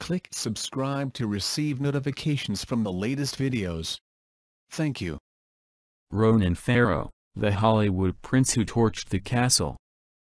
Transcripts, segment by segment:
Click subscribe to receive notifications from the latest videos. Thank you. Ronan Farrow, the Hollywood prince who torched the castle.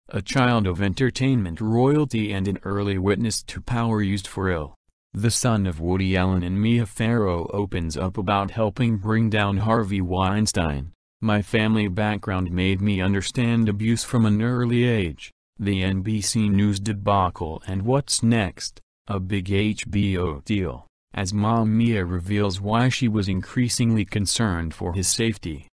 A child of entertainment royalty and an early witness to power used for ill. The son of Woody Allen and Mia Farrow opens up about helping bring down Harvey Weinstein. My family background made me understand abuse from an early age, the NBC News debacle and what's next, a big HBO deal, as mom Mia reveals why she was increasingly concerned for his safety.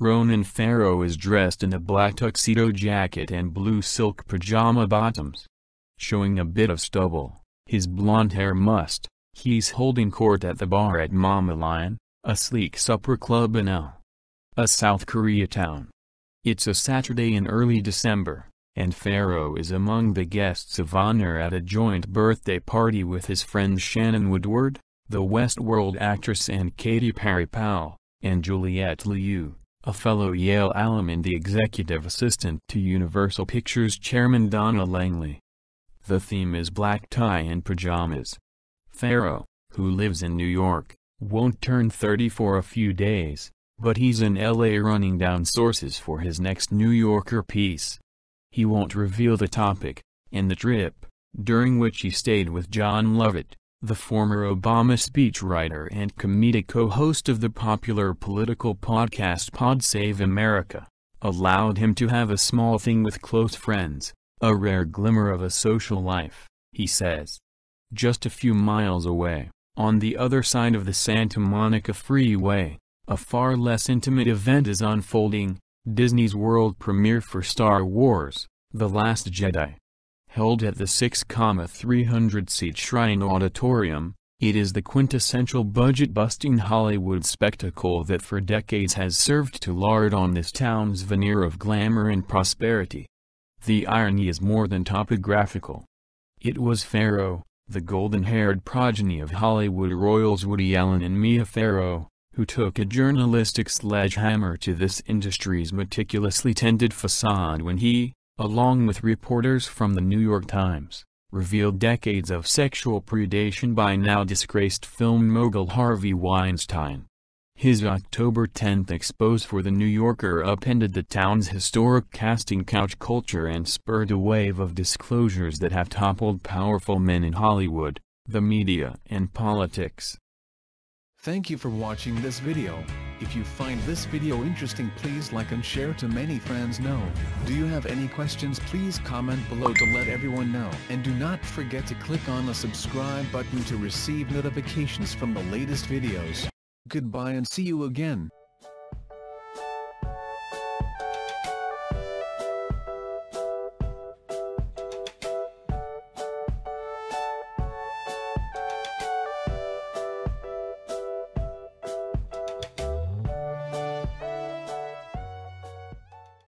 Ronan Farrow is dressed in a black tuxedo jacket and blue silk pajama bottoms. Showing a bit of stubble, his blonde hair must, he's holding court at the bar at Mama Lion, a sleek supper club in L. A South Korea town. It's a Saturday in early December, and Farrow is among the guests of honor at a joint birthday party with his friends Shannon Woodward, the Westworld actress and Katy Perry pal, and Juliette Liu a fellow Yale alum and the executive assistant to Universal Pictures chairman Donna Langley. The theme is black tie and pajamas. Farrow, who lives in New York, won't turn 30 for a few days, but he's in LA running down sources for his next New Yorker piece. He won't reveal the topic, and the trip, during which he stayed with Jon Lovett, the former Obama speechwriter and comedic co-host of the popular political podcast Pod Save America, allowed him to have a small thing with close friends, a rare glimmer of a social life, he says. Just a few miles away, on the other side of the Santa Monica Freeway, a far less intimate event is unfolding, Disney's world premiere for Star Wars, The Last Jedi. Held at the 6,300-seat Shrine Auditorium, it is the quintessential budget-busting Hollywood spectacle that for decades has served to lard on this town's veneer of glamour and prosperity. The irony is more than topographical. It was Farrow, the golden-haired progeny of Hollywood royals Woody Allen and Mia Farrow, who took a journalistic sledgehammer to this industry's meticulously tended facade when he, along with reporters from the New York Times, revealed decades of sexual predation by now disgraced film mogul Harvey Weinstein. His October 10 expose for The New Yorker upended the town's historic casting couch culture and spurred a wave of disclosures that have toppled powerful men in Hollywood, the media and politics. Thank you for watching this video. If you find this video interesting please like and share to many friends know. Do you have any questions please comment below to let everyone know. And do not forget to click on the subscribe button to receive notifications from the latest videos. Goodbye and see you again.